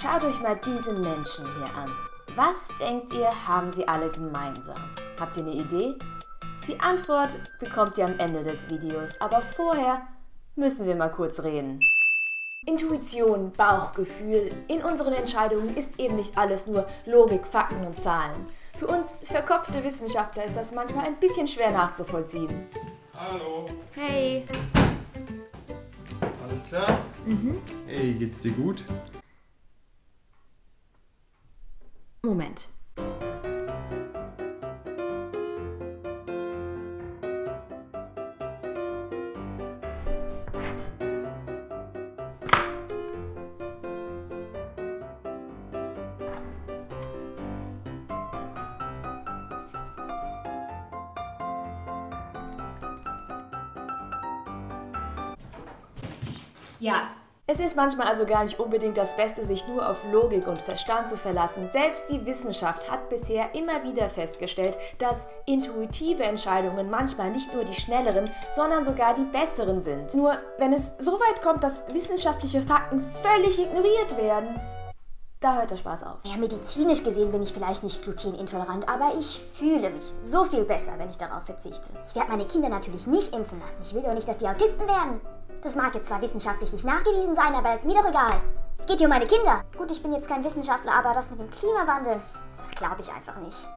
Schaut euch mal diesen Menschen hier an. Was denkt ihr, haben sie alle gemeinsam? Habt ihr eine Idee? Die Antwort bekommt ihr am Ende des Videos, aber vorher müssen wir mal kurz reden. Intuition, Bauchgefühl. In unseren Entscheidungen ist eben nicht alles nur Logik, Fakten und Zahlen. Für uns verkopfte Wissenschaftler ist das manchmal ein bisschen schwer nachzuvollziehen. Hallo. Hey. Alles klar? Mhm. Hey, geht's dir gut? Ja, es ist manchmal also gar nicht unbedingt das Beste, sich nur auf Logik und Verstand zu verlassen. Selbst die Wissenschaft hat bisher immer wieder festgestellt, dass intuitive Entscheidungen manchmal nicht nur die schnelleren, sondern sogar die besseren sind. Nur wenn es so weit kommt, dass wissenschaftliche Fakten völlig ignoriert werden, da hört der Spaß auf. Ja, medizinisch gesehen bin ich vielleicht nicht glutenintolerant, aber ich fühle mich so viel besser, wenn ich darauf verzichte. Ich werde meine Kinder natürlich nicht impfen lassen. Ich will doch nicht, dass die Autisten werden. Das mag jetzt zwar wissenschaftlich nicht nachgewiesen sein, aber ist mir doch egal. Es geht hier um meine Kinder. Gut, ich bin jetzt kein Wissenschaftler, aber das mit dem Klimawandel, das glaube ich einfach nicht.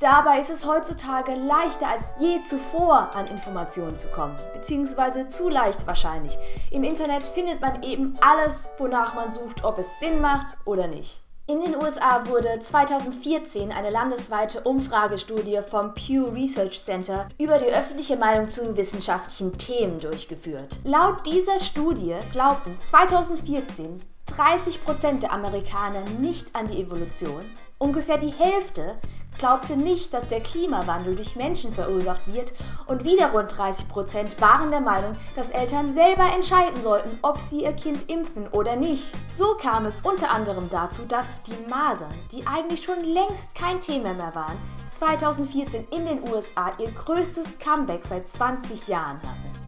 Dabei ist es heutzutage leichter als je zuvor an Informationen zu kommen, beziehungsweise zu leicht wahrscheinlich. Im Internet findet man eben alles, wonach man sucht, ob es Sinn macht oder nicht. In den USA wurde 2014 eine landesweite Umfragestudie vom Pew Research Center über die öffentliche Meinung zu wissenschaftlichen Themen durchgeführt. Laut dieser Studie glaubten 2014 30% der Amerikaner nicht an die Evolution, ungefähr die Hälfte glaubte nicht, dass der Klimawandel durch Menschen verursacht wird und wieder rund 30 Prozent waren der Meinung, dass Eltern selber entscheiden sollten, ob sie ihr Kind impfen oder nicht. So kam es unter anderem dazu, dass die Masern, die eigentlich schon längst kein Thema mehr waren, 2014 in den USA ihr größtes Comeback seit 20 Jahren hatten.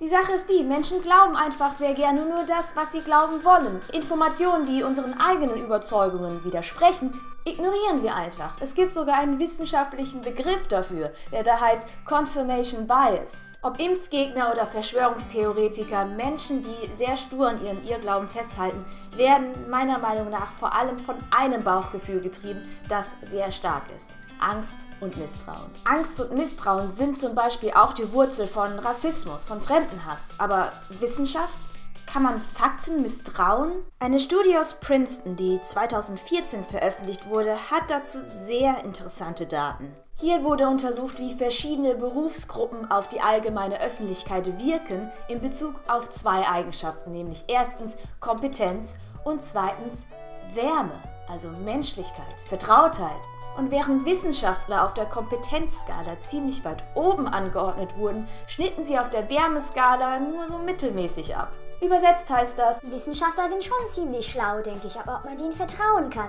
Die Sache ist die, Menschen glauben einfach sehr gerne nur das, was sie glauben wollen. Informationen, die unseren eigenen Überzeugungen widersprechen, ignorieren wir einfach. Es gibt sogar einen wissenschaftlichen Begriff dafür, der da heißt Confirmation Bias. Ob Impfgegner oder Verschwörungstheoretiker, Menschen, die sehr stur an ihrem Irrglauben festhalten, werden meiner Meinung nach vor allem von einem Bauchgefühl getrieben, das sehr stark ist. Angst und Misstrauen. Angst und Misstrauen sind zum Beispiel auch die Wurzel von Rassismus, von Fremdenhass. Aber Wissenschaft? Kann man Fakten misstrauen? Eine Studie aus Princeton, die 2014 veröffentlicht wurde, hat dazu sehr interessante Daten. Hier wurde untersucht, wie verschiedene Berufsgruppen auf die allgemeine Öffentlichkeit wirken in Bezug auf zwei Eigenschaften, nämlich erstens Kompetenz und zweitens Wärme, also Menschlichkeit, Vertrautheit. Und während Wissenschaftler auf der Kompetenzskala ziemlich weit oben angeordnet wurden, schnitten sie auf der Wärmeskala nur so mittelmäßig ab. Übersetzt heißt das, Wissenschaftler sind schon ziemlich schlau, denke ich, aber ob man denen vertrauen kann.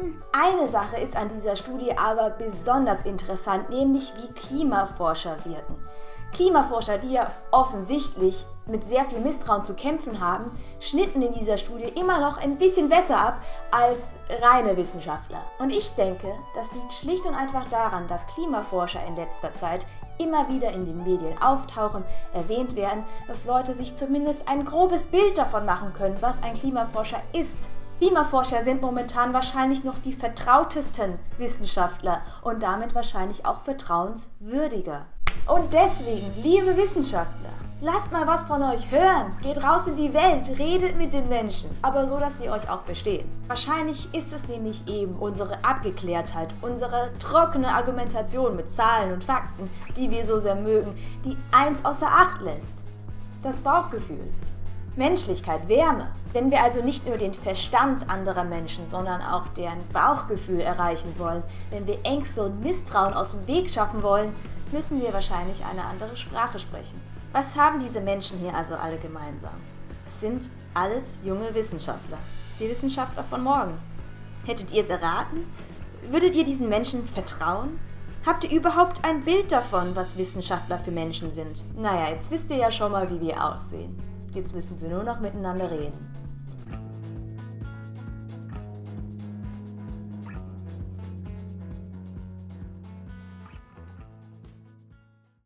Hm. Eine Sache ist an dieser Studie aber besonders interessant, nämlich wie Klimaforscher wirken. Klimaforscher, die ja offensichtlich mit sehr viel Misstrauen zu kämpfen haben, schnitten in dieser Studie immer noch ein bisschen besser ab als reine Wissenschaftler. Und ich denke, das liegt schlicht und einfach daran, dass Klimaforscher in letzter Zeit immer wieder in den Medien auftauchen, erwähnt werden, dass Leute sich zumindest ein grobes Bild davon machen können, was ein Klimaforscher ist. Klimaforscher sind momentan wahrscheinlich noch die vertrautesten Wissenschaftler und damit wahrscheinlich auch vertrauenswürdiger. Und deswegen, liebe Wissenschaftler, lasst mal was von euch hören. Geht raus in die Welt, redet mit den Menschen, aber so, dass sie euch auch verstehen. Wahrscheinlich ist es nämlich eben unsere Abgeklärtheit, unsere trockene Argumentation mit Zahlen und Fakten, die wir so sehr mögen, die eins außer Acht lässt. Das Bauchgefühl. Menschlichkeit, Wärme. Wenn wir also nicht nur den Verstand anderer Menschen, sondern auch deren Bauchgefühl erreichen wollen, wenn wir Ängste und Misstrauen aus dem Weg schaffen wollen, müssen wir wahrscheinlich eine andere Sprache sprechen. Was haben diese Menschen hier also alle gemeinsam? Es sind alles junge Wissenschaftler. Die Wissenschaftler von morgen. Hättet ihr es erraten? Würdet ihr diesen Menschen vertrauen? Habt ihr überhaupt ein Bild davon, was Wissenschaftler für Menschen sind? Naja, jetzt wisst ihr ja schon mal, wie wir aussehen. Jetzt müssen wir nur noch miteinander reden.